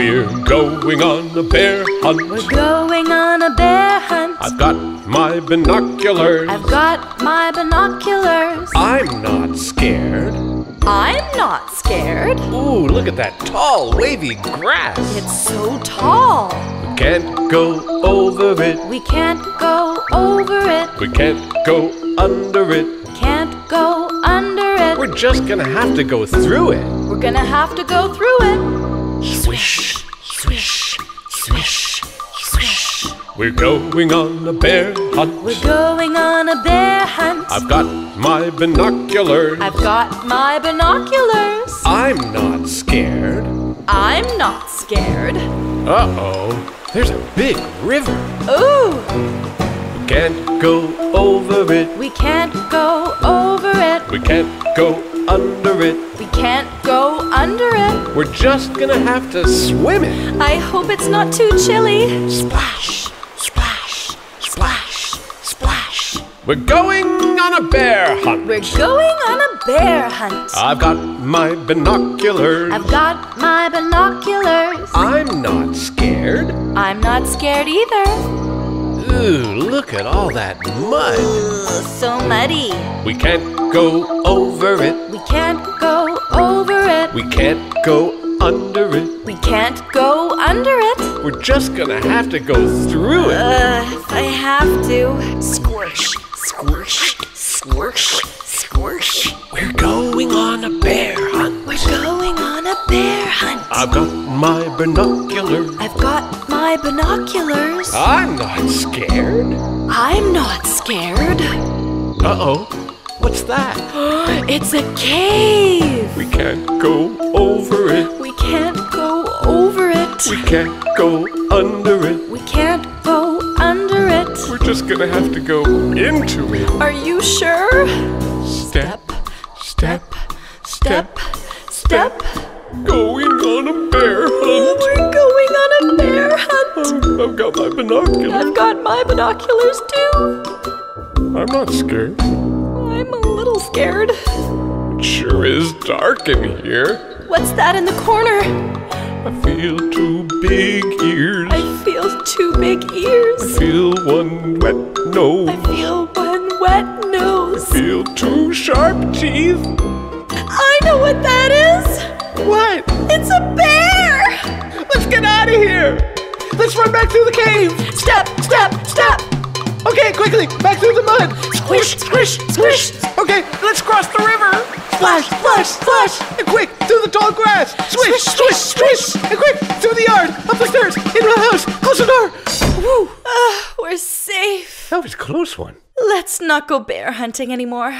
We're going on a bear hunt. We're going on a bear hunt. I've got my binoculars. I've got my binoculars. I'm not scared. I'm not scared. Ooh, look at that tall, wavy grass. It's so tall. We can't go over it. We can't go over it. We can't go under it. Can't go under it. We're just gonna have to go through it. We're gonna have to go through it. We're going on a bear hunt. We're going on a bear hunt. I've got my binoculars. I've got my binoculars. I'm not scared. I'm not scared. Uh oh, there's a big river. Ooh, We can't go over it. we can't go over it. We can't go under it. We can't go under it. We're just gonna have to swim it. I hope it's not too chilly. Splash, splash, We're going on a bear hunt. We're going on a bear hunt. I've got my binoculars. I've got my binoculars. I'm not scared. I'm not scared either. Ooh, look at all that mud. Ugh, so muddy. We can't go over it. We can't go over it. We can't go under it. We can't go under it. We're just gonna have to go through it. Uh, if I have to. Squish, squish, squish, squish. We're going on a bear hunt. We're going on a bear hunt. I've got my binoculars. I've got my binoculars. I'm not scared. I'm not scared. Uh oh. What's that? It's a cave. We can't go over it. We can't go over it. We can't go under it. We can't just gonna have to go into it. Are you sure? Step, step, Step, step. going on a bear hunt. We're going on a bear hunt. I've got my binoculars. I've got my binoculars too. I'm not scared. I'm a little scared. It sure is dark in here. What's that in the corner? I feel two big ears. I feel two big ears. I feel one wet nose. I feel one wet nose. I feel two sharp teeth. I know what that is. What? It's a bear. Let's get out of here. Let's run back through the cave. Step, step, step. Okay, quickly, back through the mud. Squish, squish, squish. Okay, let's cross the river. Splash, splash, splash. And quick, through the tall grass. Swish, swish, swish. The stairs, into the house. Close the door. Woo. Ah, we're safe. That was a close one. Let's not go bear hunting anymore.